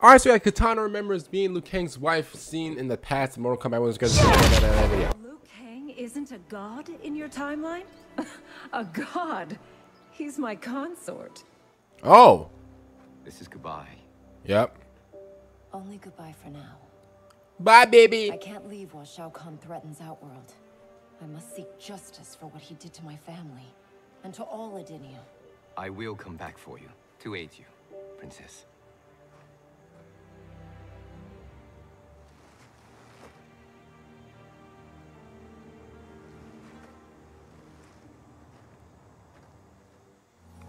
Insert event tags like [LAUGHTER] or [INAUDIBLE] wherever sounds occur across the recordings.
All right, so yeah, Kitana remembers being Liu Kang's wife seen in the past in Mortal Kombat 1. Let's go to that uh, video. Liu Kang isn't a god in your timeline? [LAUGHS] a god? He's my consort. Oh. This is goodbye. Yep. Only goodbye for now. Bye, baby. I can't leave while Shao Kahn threatens Outworld. I must seek justice for what he did to my family, and to all Edenia. I will come back for you, to aid you, Princess.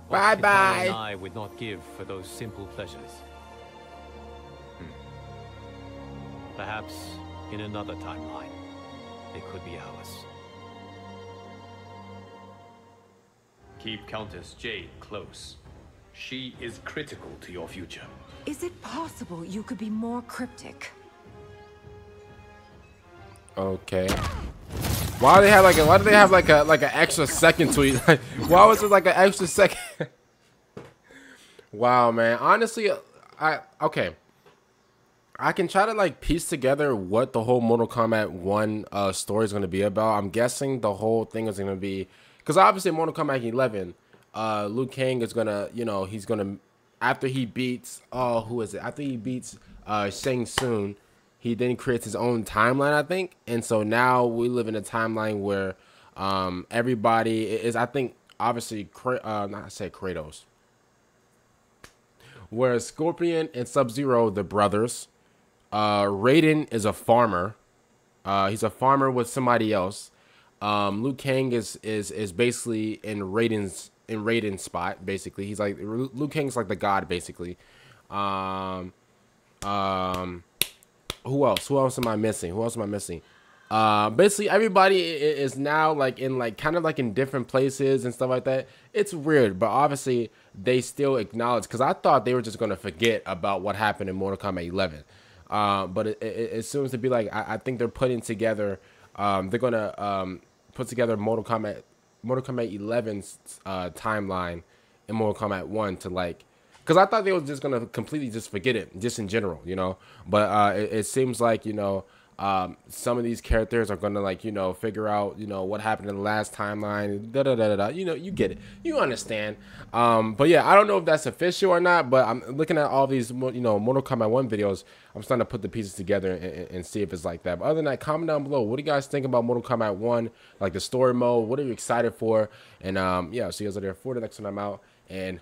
Bye What bye. And I would not give for those simple pleasures. Hmm. Perhaps in another timeline, they could be ours. Keep Countess Jade close. She is critical to your future. Is it possible you could be more cryptic? Okay. Why do they have like a why do they have like a like an extra second tweet? [LAUGHS] Like why was it like an extra second? [LAUGHS] wow, man. Honestly, I okay. I can try to like piece together what the whole Mortal Kombat 1 uh story is going to be about. I'm guessing the whole thing is going to be cuz obviously Mortal Kombat 11 uh Liu Kang is going to, you know, he's going to after he beats oh, who is it? After he beats uh Shang Tsung, he then creates his own timeline, I think. And so now we live in a timeline where um, everybody is, I think, obviously, uh, not I say Kratos. Where Scorpion and Sub Zero, the brothers, uh, Raiden is a farmer. Uh, he's a farmer with somebody else. Um, Liu Kang is is is basically in Raiden's in Raiden's spot. Basically, he's like Liu Kang's like the god, basically. Um, um, who else? Who else am I missing? Who else am I missing? Uh, basically everybody is now like in like kind of like in different places and stuff like that. It's weird, but obviously they still acknowledge because I thought they were just gonna forget about what happened in Mortal Kombat 11. Uh, but it, it, it, seems to be like I, I think they're putting together. Um, they're gonna um, put together Mortal Kombat Mortal Kombat 11's uh, timeline in Mortal Kombat 1 to like because I thought they were just gonna completely just forget it, just in general, you know. But uh, it, it, seems like you know um, some of these characters are gonna like you know figure out you know what happened in the last timeline. Da da da. da. You know, you get it, you understand. Um, but yeah, I don't know if that's official or not. But I'm looking at all these you know Mortal Kombat One videos. I'm starting to put the pieces together and, and see if it's like that. But other than that, comment down below. What do you guys think about Mortal Kombat One? Like the story mode. What are you excited for? And um, yeah, see you guys later for the next one. I'm out and